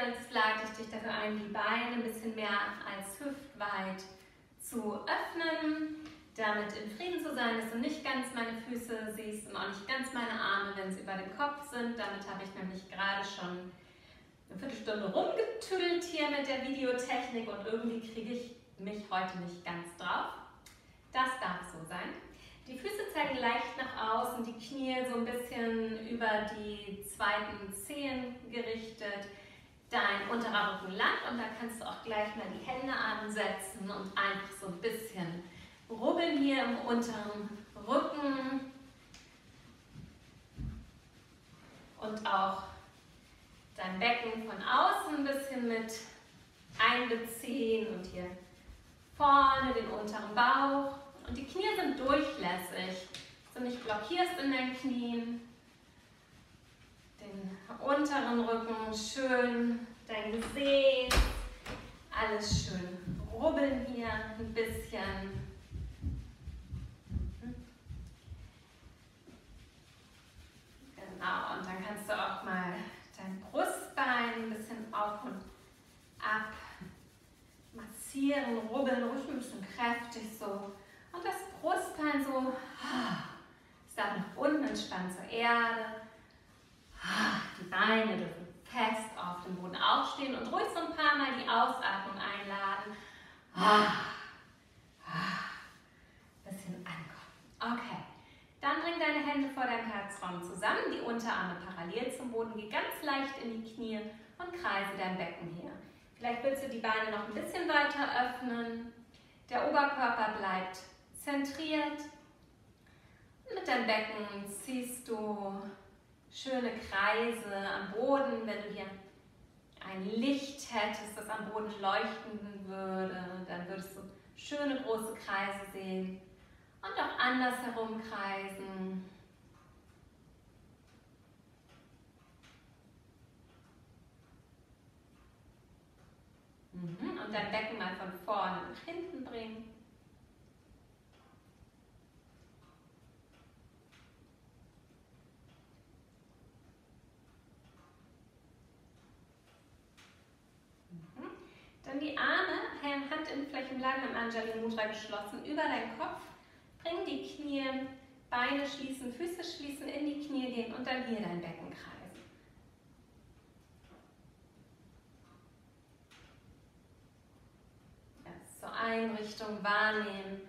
mitmachen willst, lade ich dich dafür ein, die Beine ein bisschen mehr als hüftweit zu öffnen, damit in Frieden zu sein, dass du nicht ganz meine Füße siehst und auch nicht ganz meine Arme, wenn sie über dem Kopf sind. Damit habe ich nämlich gerade schon eine Viertelstunde rumgetüdelt hier mit der Videotechnik und irgendwie kriege ich mich heute nicht ganz drauf. Das darf so sein. Die Füße zeigen leicht nach außen, die Knie so ein bisschen über die zweiten Zehen gerichtet. Dein unterer Rücken lang und da kannst du auch gleich mal die Hände ansetzen und einfach so ein bisschen rubbeln hier im unteren Rücken. Und auch dein Becken von außen ein bisschen mit einbeziehen und hier vorne den unteren Bauch. Und die Knie sind durchlässig, dass du nicht blockierst in den Knien. Den unteren Rücken schön, dein Gesäß, alles schön rubbeln hier ein bisschen. Genau, und dann kannst du auch mal dein Brustbein ein bisschen auf und ab massieren, rubbeln, ruhig ein bisschen kräftig so. Und das Brustbein so, ist da nach unten entspannt zur Erde. Die Beine dürfen fest auf dem Boden aufstehen und ruhig so ein paar Mal die Ausatmung einladen. Bisschen ankommen. Okay. Dann bring deine Hände vor deinem Herzraum zusammen, die Unterarme parallel zum Boden, geh ganz leicht in die Knie und kreise dein Becken hier. Vielleicht willst du die Beine noch ein bisschen weiter öffnen. Der Oberkörper bleibt zentriert. Mit deinem Becken ziehst du schöne Kreise am Boden. Wenn du hier ein Licht hättest, das am Boden leuchten würde, dann würdest du schöne große Kreise sehen und auch andersherum kreisen. Mhm. Und dein Becken mal von vorne nach hinten bringen. Mhm. Dann die Arme, Handinnenflächen bleiben im Anjali Mudra geschlossen über deinen Kopf. Bring die Knie, Beine schließen, Füße schließen, in die Knie gehen und dann hier dein Becken kreisen. Zur Einrichtung wahrnehmen.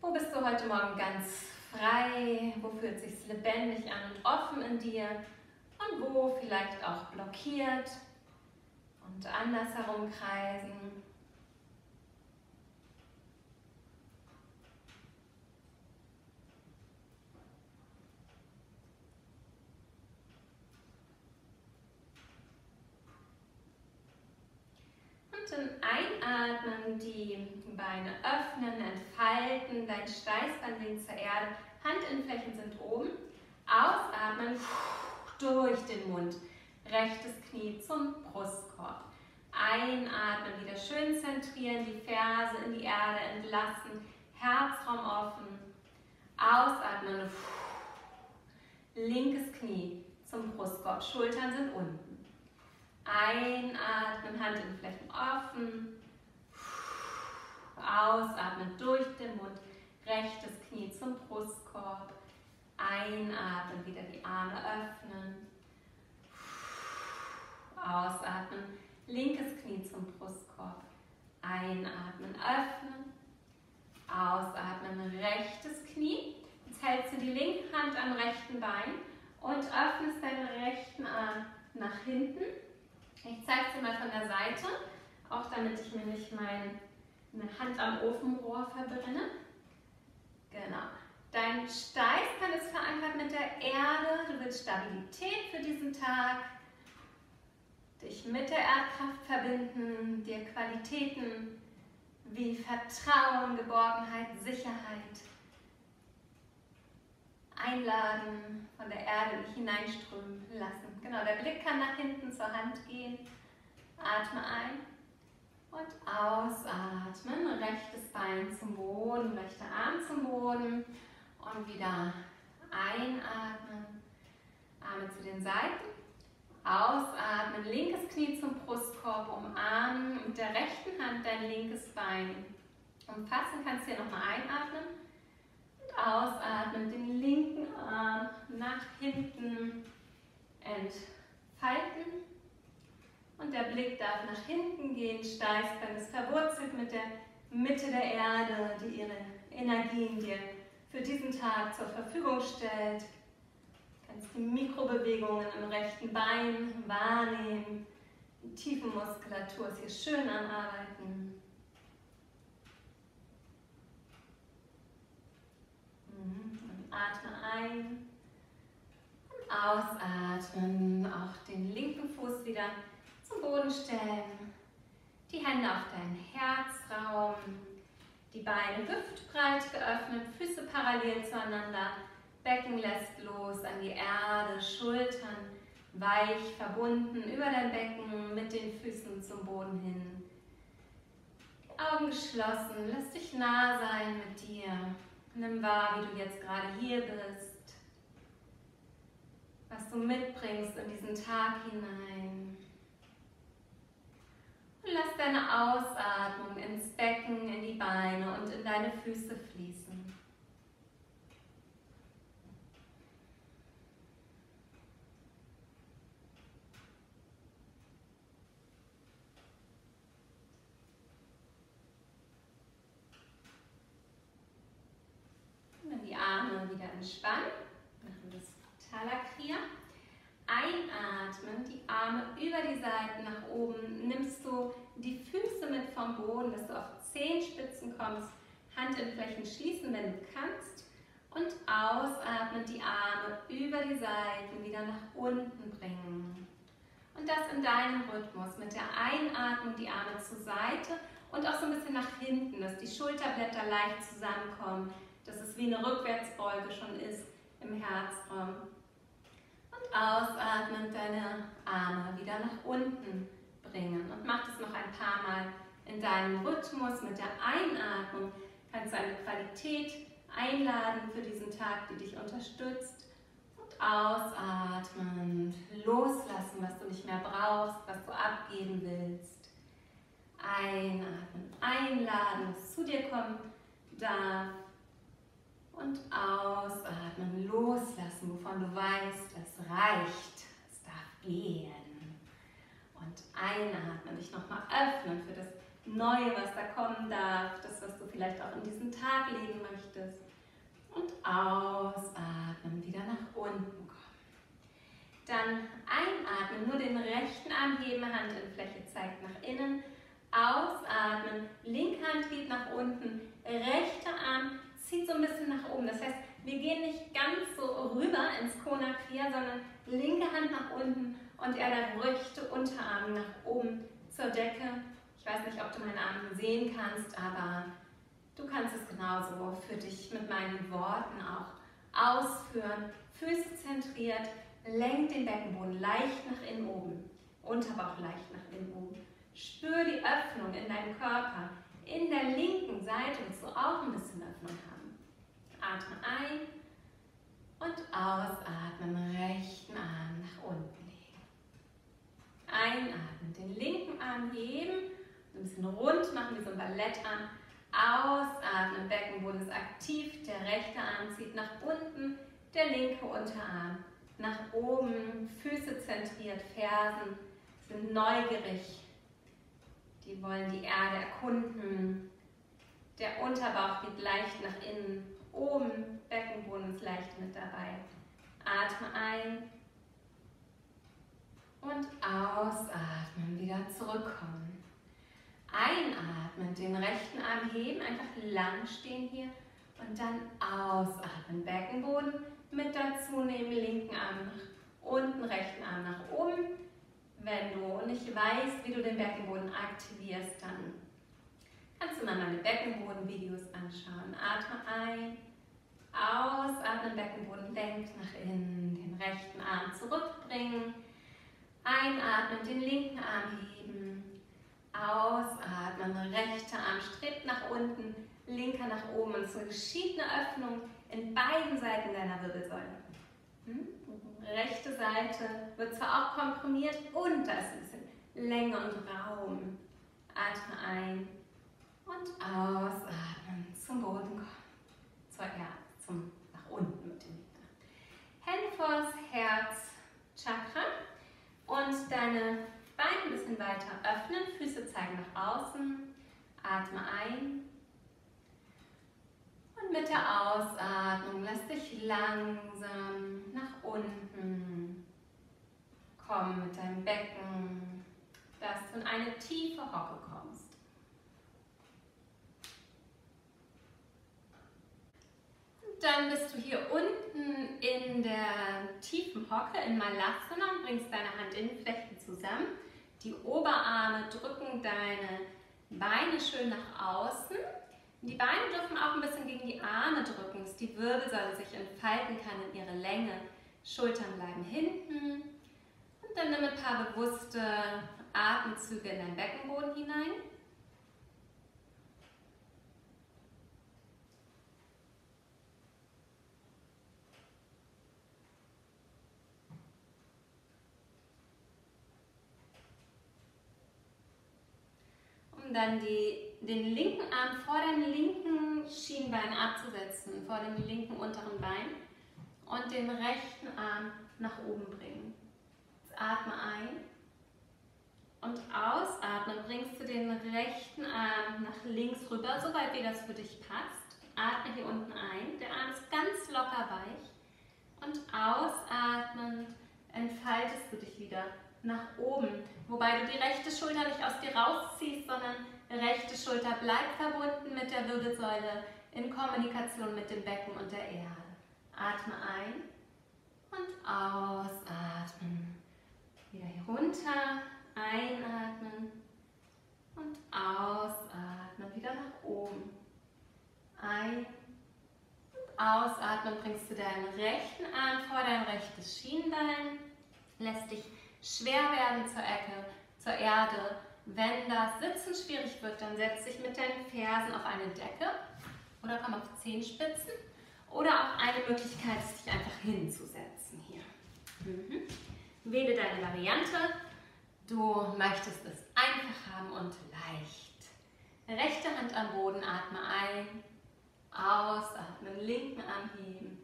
Wo bist du heute Morgen ganz frei? Wo fühlt sich lebendig an und offen in dir? Und wo vielleicht auch blockiert und andersherum kreisen. unten einatmen, die Beine öffnen, entfalten, dein Steißbein sinkt zur Erde, Handinnenflächen sind oben. Ausatmen durch den Mund, rechtes Knie zum Brustkorb. Einatmen, wieder schön zentrieren, die Ferse in die Erde entlassen, Herzraum offen. Ausatmen, linkes Knie zum Brustkorb, Schultern sind unten. Einatmen, Handinnenflächen offen. Ausatmen durch den Mund, rechtes Knie zum Brustkorb. Einatmen, wieder die Arme öffnen. Ausatmen, linkes Knie zum Brustkorb. Einatmen, öffnen. Ausatmen, rechtes Knie. Jetzt hältst du die linke Hand am rechten Bein und öffnest deinen rechten Arm nach hinten ich zeige es dir mal von der Seite, auch damit ich mir nicht meine Hand am Ofenrohr verbrenne. Genau. Dein Steißbein ist verankert mit der Erde. Du willst Stabilität für diesen Tag, dich mit der Erdkraft verbinden, dir Qualitäten wie Vertrauen, Geborgenheit, Sicherheit einladen, von der Erde hineinströmen lassen. Genau, der Blick kann nach hinten zur Hand gehen. Atme ein und ausatmen, rechtes Bein zum Boden, rechter Arm zum Boden und wieder einatmen, Arme zu den Seiten, ausatmen, linkes Knie zum Brustkorb umarmen, mit der rechten Hand dein linkes Bein umfassen, kannst hier nochmal einatmen und ausatmen, den linken Arm nach hinten entfalten und der Blick darf nach hinten gehen, Steißbein ist verwurzelt mit der Mitte der Erde, die ihre Energien dir für diesen Tag zur Verfügung stellt. Mikrobewegungen im rechten Bein wahrnehmen. Die tiefe Muskulatur ist hier schön am Arbeiten. Mhm. Und atme ein und ausatmen. Auch den linken Fuß wieder zum Boden stellen. Die Hände auf deinen Herzraum. Die Beine hüftbreit geöffnet, Füße parallel zueinander. Becken lässt los an die Erde, Schultern weich verbunden über dein Becken mit den Füßen zum Boden hin. Augen geschlossen, lass dich nah sein mit dir. Nimm wahr, wie du jetzt gerade hier bist, was du mitbringst in diesen Tag hinein. Lass deine Ausatmung ins Becken, in die Beine und in deine Füße fließen. Und dann die Arme wieder entspannen. Machen das Talakriya. Einatmen, die Arme über die Seiten nach oben, nimmst du die Füße mit vom Boden, dass du auf Zehenspitzen kommst, Handinnenflächen schließen, wenn du kannst und ausatmen, die Arme über die Seiten wieder nach unten bringen. Und das in deinem Rhythmus, mit der Einatmung die Arme zur Seite und auch so ein bisschen nach hinten, dass die Schulterblätter leicht zusammenkommen, dass es wie eine Rückwärtsbeuge schon ist im Herzraum ausatmen deine Arme wieder nach unten bringen. Und mach das noch ein paar Mal in deinem Rhythmus mit der Einatmung. Kannst du eine Qualität einladen für diesen Tag, die dich unterstützt. Und ausatmen, loslassen, was du nicht mehr brauchst, was du abgeben willst. Einatmen, einladen, was zu dir kommen darf und ausatmen, loslassen, wovon du weißt, es reicht, es darf gehen. Und einatmen, dich nochmal öffnen für das Neue, was da kommen darf, das, was du vielleicht auch in diesen Tag legen möchtest. Und ausatmen, wieder nach unten kommen. Dann einatmen, nur den rechten Arm heben, Handinnenfläche zeigt nach innen. Ausatmen, linke Hand geht nach unten, rechter Arm zieht so ein bisschen nach oben. Das heißt, wir gehen nicht ganz so rüber ins Kona Kriya, sondern linke Hand nach unten und eher der rechte Unterarm nach oben zur Decke. Ich weiß nicht, ob du meinen Arm sehen kannst, aber du kannst es genauso für dich mit meinen Worten auch ausführen. Füße zentriert, lenk den Beckenboden leicht nach innen oben, Unterbauch leicht nach innen oben. Spür die Öffnung in deinem Körper. In der linken Seite willst du auch ein bisschen Öffnung haben. Atme ein und ausatmen, rechten Arm nach unten legen. Einatmen, den linken Arm heben, ein bisschen rund machen wie so ein Ballettarm. Ausatmen, Beckenboden ist aktiv, der rechte Arm zieht nach unten, der linke Unterarm nach oben, Füße zentriert, Fersen sind neugierig. Die wollen die Erde erkunden. Der Unterbauch geht leicht nach innen Oben Beckenboden ist leicht mit dabei. Atme ein und ausatmen, wieder zurückkommen. Einatmen, den rechten Arm heben, einfach lang stehen hier und dann ausatmen. Beckenboden mit dazu nehmen, linken Arm nach unten, rechten Arm nach oben. Wenn du nicht weißt, wie du den Beckenboden aktivierst, dann kannst du mal meine Beckenboden-Videos anschauen. Atme ein Ausatmen, Beckenboden lenkt nach innen, den rechten Arm zurückbringen. Einatmen, den linken Arm heben. Ausatmen, atmen, rechter Arm strebt nach unten, linker nach oben und so geschieht eine Öffnung in beiden Seiten deiner Wirbelsäule. Hm? Rechte Seite wird zwar auch komprimiert und da ist ein bisschen Länge und Raum. Atme ein und ausatmen, zum Boden kommen. Zur Erde, zum nach unten mit dem Winter. Hände vors Herz, Chakra und deine Beine ein bisschen weiter öffnen, Füße zeigen nach außen. Atme ein. Und mit der Ausatmung lass dich langsam nach unten kommen mit deinem Becken, dass du in eine tiefe Hocke kommst. Dann bist du hier unten in der tiefen Hocke in Malasana und bringst deine Handinnenflächen zusammen. Die Oberarme drücken deine Beine schön nach außen. Die Beine dürfen auch ein bisschen gegen die Arme drücken, dass die Wirbelsäule sich entfalten kann in ihre Länge. Schultern bleiben hinten. Und dann nimm ein paar bewusste Atemzüge in dein Beckenboden hinein. Dann die, den linken Arm vor dem linken Schienbein abzusetzen, vor dem linken unteren Bein und den rechten Arm nach oben bringen. Jetzt atme ein und ausatmen bringst du den rechten Arm nach links rüber, soweit wie das für dich passt. Atme hier unten ein, der Arm ist ganz locker weich und ausatmend entfaltest du dich wieder nach oben. Wobei du die rechte Schulter nicht aus dir rausziehst, sondern rechte Schulter bleibt verbunden mit der Wirbelsäule in Kommunikation mit dem Becken und der Erde. Atme ein und ausatmen. Wieder runter, einatmen und ausatmen. Wieder nach oben. Ein und ausatmen bringst du deinen rechten Arm vor dein rechtes Schienbein, lässt dich schwer werden zur Ecke, zur Erde. Wenn das Sitzen schwierig wird, dann setz dich mit deinen Fersen auf eine Decke oder komm auf Zehenspitzen. Oder auch eine Möglichkeit ist, dich einfach hinzusetzen hier. Mhm. Wähle deine Variante. Du möchtest es einfach haben und leicht. Rechte Hand am Boden, atme ein, ausatmen, linken Arm heben,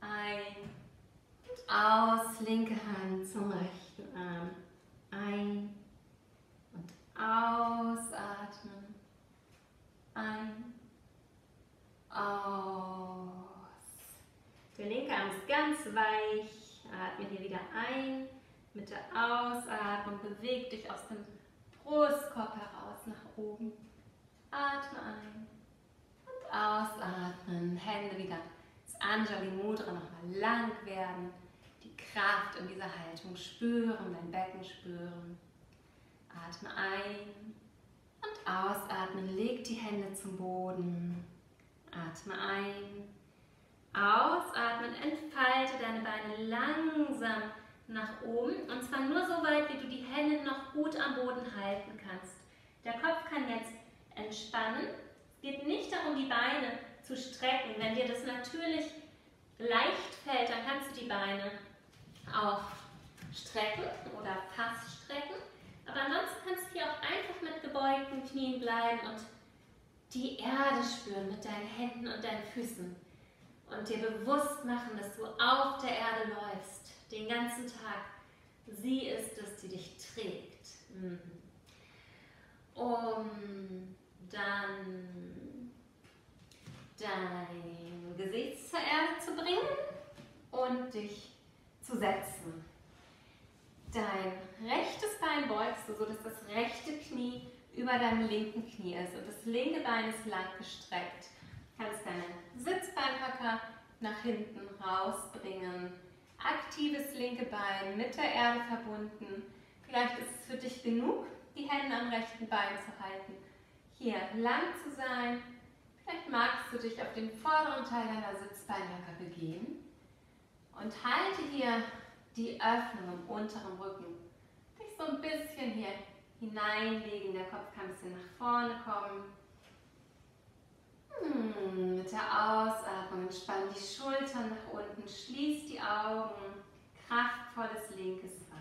ein aus, linke Hand zum rechten Arm ein und ausatmen. Ein, aus. Der linke Arm ist ganz weich. Atme hier wieder ein. Mit der Ausatmung beweg dich aus dem Brustkorb heraus nach oben. Atme ein und ausatmen. Hände wieder das Anjali Mudra nochmal lang werden. Kraft in dieser Haltung spüren, dein Becken spüren. Atme ein und ausatmen. Leg die Hände zum Boden. Atme ein. Ausatmen. Entfalte deine Beine langsam nach oben. Und zwar nur so weit, wie du die Hände noch gut am Boden halten kannst. Der Kopf kann jetzt entspannen. Es geht nicht darum, die Beine zu strecken. Wenn dir das natürlich leicht fällt, dann kannst du die Beine auch strecken oder fast strecken. Aber ansonsten kannst du hier auch einfach mit gebeugten Knien bleiben und die Erde spüren mit deinen Händen und deinen Füßen. Und dir bewusst machen, dass du auf der Erde läufst, den ganzen Tag. Sie ist es, die dich trägt. Mhm. Um dann dein Gesicht zur Erde zu bringen und dich zu setzen. Dein rechtes Bein beugst du, sodass das rechte Knie über deinem linken Knie ist und das linke Bein ist lang gestreckt. Du kannst deinen Sitzbeinhöcker nach hinten rausbringen. Aktives linke Bein mit der Erde verbunden. Vielleicht ist es für dich genug, die Hände am rechten Bein zu halten. Hier lang zu sein. Vielleicht magst du dich auf den vorderen Teil deiner Sitzbeinhöcker begeben und halte hier die Öffnung im unteren Rücken. Dich so ein bisschen hier hineinlegen. Der Kopf kann ein bisschen nach vorne kommen. Hm, mit der Ausatmung entspann die Schultern nach unten, schließ die Augen, kraftvolles linkes Bein.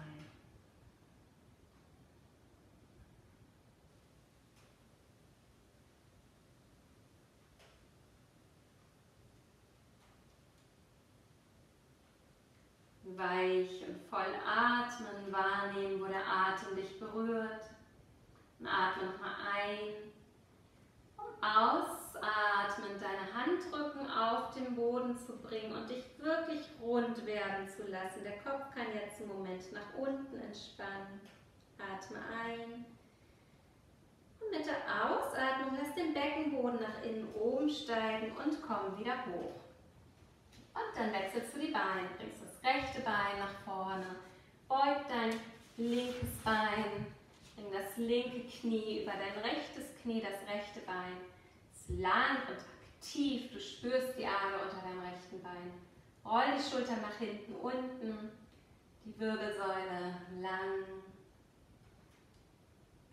Weich und voll atmen, wahrnehmen, wo der Atem dich berührt. Und atme nochmal ein und aus Ausatmen deine Handrücken auf den Boden zu bringen und dich wirklich rund werden zu lassen. Der Kopf kann jetzt im Moment nach unten entspannen. Atme ein. Und mit der Ausatmung lass den Beckenboden nach innen oben steigen und komm wieder hoch. Und dann wechselst du die Beine, bringst das rechte Bein nach vorne, beug dein linkes Bein, bring das linke Knie über dein rechtes Knie, das rechte Bein lang und aktiv. Du spürst die Arme unter deinem rechten Bein. Roll die Schultern nach hinten unten, die Wirbelsäule lang.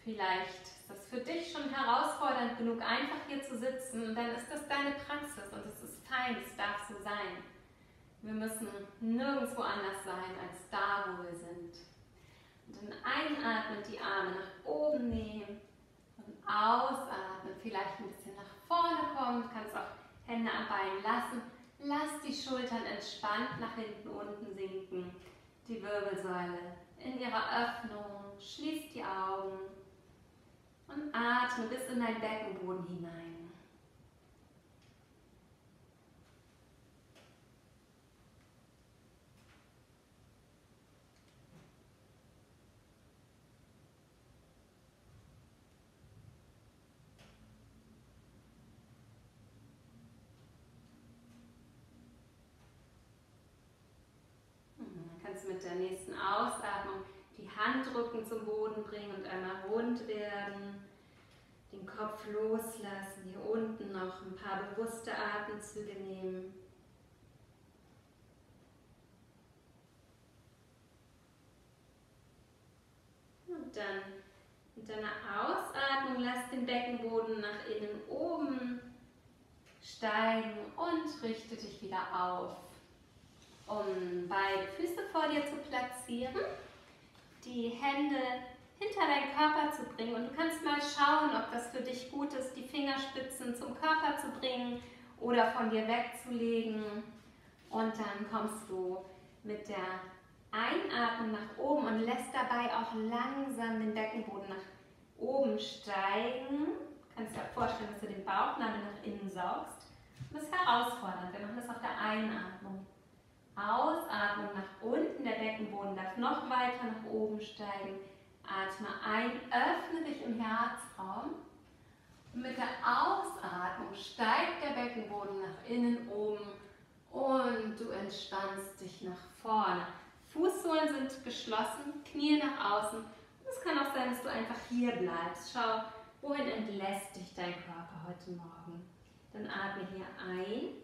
Vielleicht ist das für dich schon herausfordernd genug, einfach hier zu sitzen. Und dann ist das deine Praxis und es ist fein, es darf so sein. Wir müssen nirgendwo anders sein als da, wo wir sind. Und dann einatmen, die Arme nach oben nehmen und ausatmen, vielleicht ein bisschen nach vorne kommt, kannst auch Hände am Bein lassen. Lass die Schultern entspannt nach hinten unten sinken. Die Wirbelsäule in ihrer Öffnung. Schließ die Augen und atme bis in dein Beckenboden hinein. kannst mit der nächsten Ausatmung die Handrücken zum Boden bringen und einmal rund werden. Den Kopf loslassen, hier unten noch ein paar bewusste Atemzüge nehmen. Und dann mit deiner Ausatmung lass den Beckenboden nach innen oben steigen und richte dich wieder auf um beide Füße vor dir zu platzieren, die Hände hinter deinen Körper zu bringen und du kannst mal schauen, ob das für dich gut ist, die Fingerspitzen zum Körper zu bringen oder von dir wegzulegen und dann kommst du mit der Einatmung nach oben und lässt dabei auch langsam den Beckenboden nach oben steigen. Du kannst dir auch vorstellen, dass du den Bauchnabel nach innen saugst. das ist herausfordernd. Wir machen das auf der Einatmung. Ausatmung nach unten, der Beckenboden darf noch weiter nach oben steigen. Atme ein, öffne dich im Herzraum. Und mit der Ausatmung steigt der Beckenboden nach innen oben und du entspannst dich nach vorne. Fußsohlen sind geschlossen, Knie nach außen. Und es kann auch sein, dass du einfach hier bleibst. Schau, wohin entlässt dich dein Körper heute Morgen. Dann atme hier ein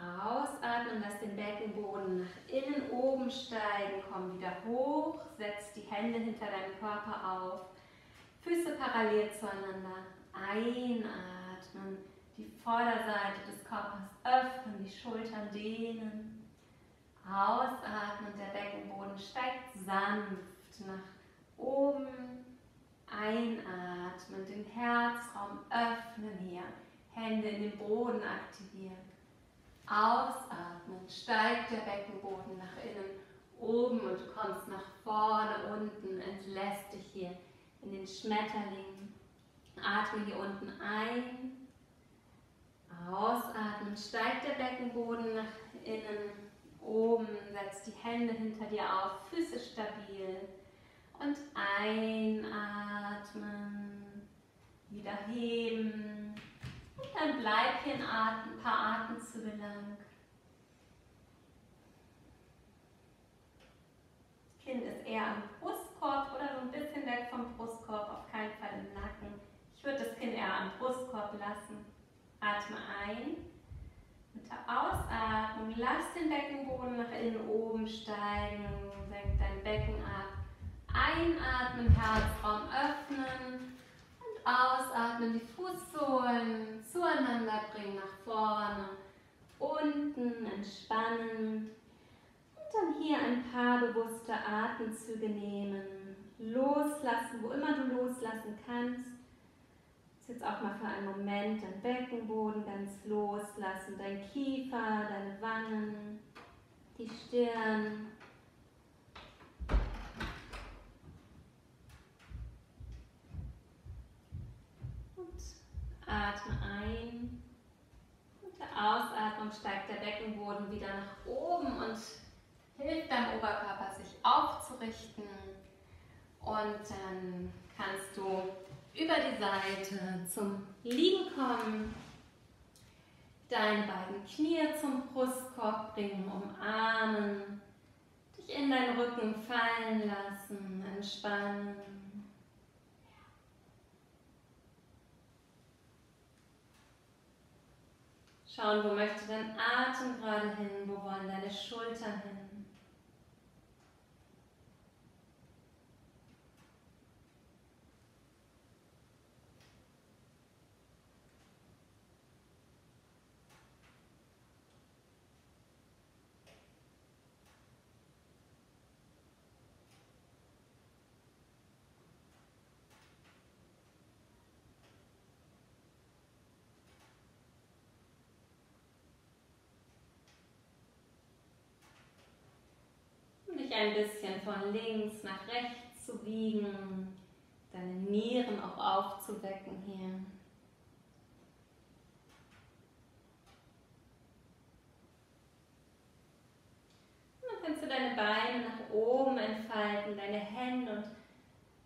Ausatmen, lass den Beckenboden nach innen oben steigen, komm wieder hoch, setz die Hände hinter deinem Körper auf, Füße parallel zueinander, einatmen, die Vorderseite des Körpers öffnen, die Schultern dehnen, ausatmen, der Beckenboden steigt sanft nach oben, einatmen, den Herzraum öffnen hier, Hände in den Boden aktivieren. Ausatmen, steigt der Beckenboden nach innen, oben und du kommst nach vorne, unten, entlässt dich hier in den Schmetterling. Atme hier unten ein, ausatmen, steigt der Beckenboden nach innen, oben, setz die Hände hinter dir auf, Füße stabil. Und einatmen, wieder heben und dann bleib hier ein, paar Atemzüge lang. Kinn ist eher am Brustkorb oder so ein bisschen weg vom Brustkorb, auf keinen Fall im Nacken. Ich würde das Kinn eher am Brustkorb lassen. Atme ein. Mit der Ausatmung lass den Beckenboden nach innen oben steigen, senk dein Becken ab. Einatmen, Herzraum öffnen und ausatmen, die Fußsohlen zueinander bringen, nach vorne, unten entspannen und dann hier ein paar bewusste Atemzüge nehmen. Loslassen, wo immer du loslassen kannst. Jetzt auch mal für einen Moment dein Beckenboden ganz loslassen, dein Kiefer, deine Wangen, die Stirn. Und atme ein. Mit der Ausatmung steigt der Beckenboden wieder nach oben und hilft deinem Oberkörper sich aufzurichten. Und dann kannst du über die Seite zum Liegen kommen. Deine beiden Knie zum Brustkorb bringen, umarmen. Dich in deinen Rücken fallen lassen, entspannen. Schauen, wo möchte dein Atem gerade hin, wo wollen deine Schultern hin. Ein bisschen von links nach rechts zu wiegen, deine Nieren auch aufzuwecken hier. Und dann kannst du deine Beine nach oben entfalten, deine Hände und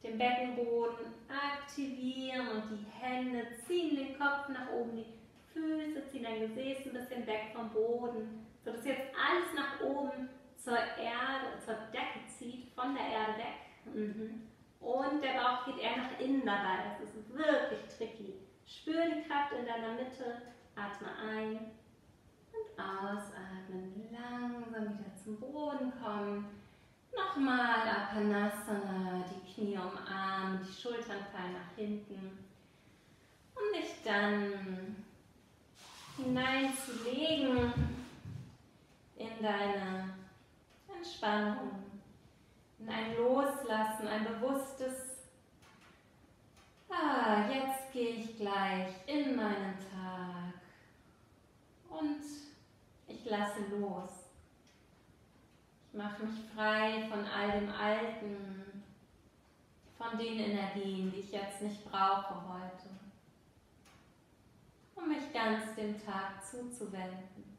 den Beckenboden aktivieren und die Hände ziehen den Kopf nach oben, die Füße ziehen dein Gesäß ein bisschen weg vom Boden, sodass jetzt alles nach oben zur Erde, zur Decke zieht, von der Erde weg. Mhm. Und der Bauch geht eher nach innen dabei. Das ist wirklich tricky. Spür die Kraft in deiner Mitte. Atme ein und ausatmen. Langsam wieder zum Boden kommen. Nochmal Apanasana, die Knie umarmen, die Schultern fallen nach hinten. Um dich dann hineinzulegen in deine Entspannung, in ein Loslassen, ein bewusstes, ah, jetzt gehe ich gleich in meinen Tag und ich lasse los. Ich mache mich frei von all dem Alten, von den Energien, die ich jetzt nicht brauche heute, um mich ganz dem Tag zuzuwenden.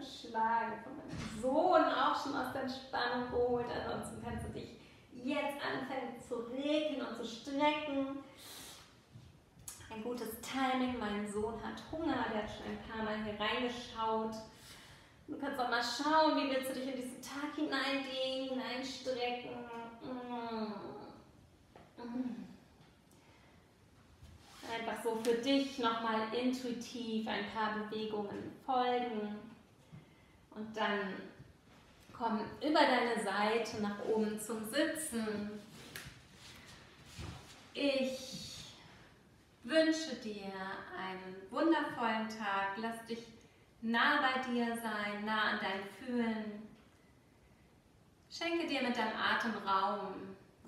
Türen schlagen, von meinem Sohn auch schon aus der Entspannung geholt. Ansonsten kannst du dich jetzt anfangen zu regeln und zu strecken. Ein gutes Timing. Mein Sohn hat Hunger, der hat schon ein paar Mal hier reingeschaut. Du kannst auch mal schauen, wie willst du dich in diesen Tag hineinlegen, hineinstrecken. Mm. Mm. Einfach so für dich nochmal intuitiv ein paar Bewegungen folgen. Dann komm über deine Seite nach oben zum Sitzen. Ich wünsche dir einen wundervollen Tag. Lass dich nah bei dir sein, nah an dein Fühlen. Schenke dir mit deinem Atem Raum,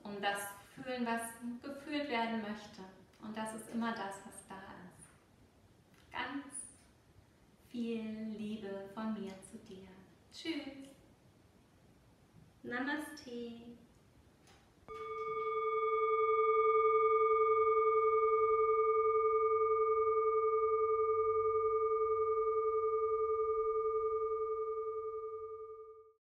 um das fühlen, was gefühlt werden möchte. Und das ist immer das, was da ist. Ganz viel Liebe von mir zu dir. Tschüss. Namaste.